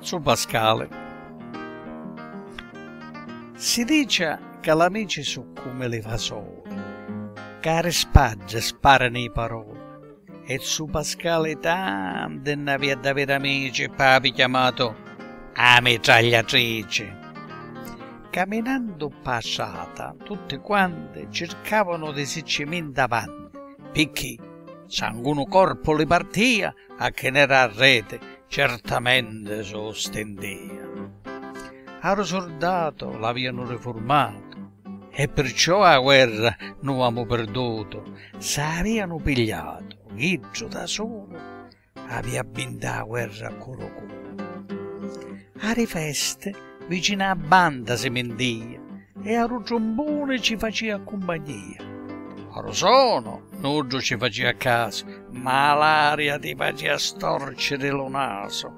su Pascale. Si dice che l'amici sono come le fasole, care spagge sparano i parole. E su Pascale tante ne aveva da avere amici, papi chiamato a. Camminando passata, tutte quante cercavano di siccimin davanti, picchi, sanguno corpo li partia, a che n'era a rete, certamente sostendea. Aro soldato l'avevano riformato e perciò a guerra non avevamo perduto, s'avevano pigliato, Ghigio da solo aveva vinto la guerra a Corocò. A rifeste, vicino a banda si mendia e a trombone ci faceva compagnia. A Rosono, Nuggio ci faceva caso, ma l'aria ti faceva storcere lo naso.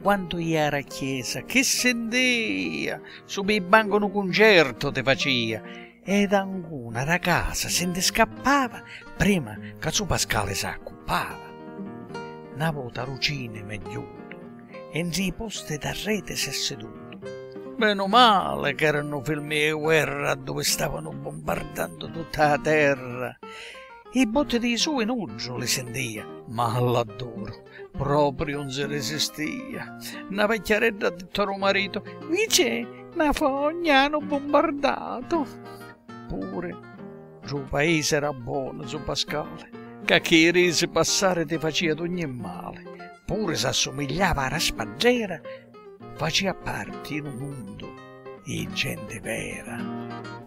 Quando era a chiesa, che sentia, su il banco un concerto ti faceva, ed ancora da casa se ne scappava prima che su Pascale si occupava. Una volta Rucine meglio e in i posti da rete si è seduto. Meno male che erano filmi di guerra dove stavano bombardando tutta la terra. I botti di suo in uggio li sentia, ma l'adoro, proprio non si resistia. Una vecchiaretta ha detto al marito, dice, una fogna hanno bombardato. Pure, il paese era buono su Pascale, che chi risi passare ti faceva ogni male pure s'assomigliava a Raspaggera, faceva parte in un mondo di gente vera.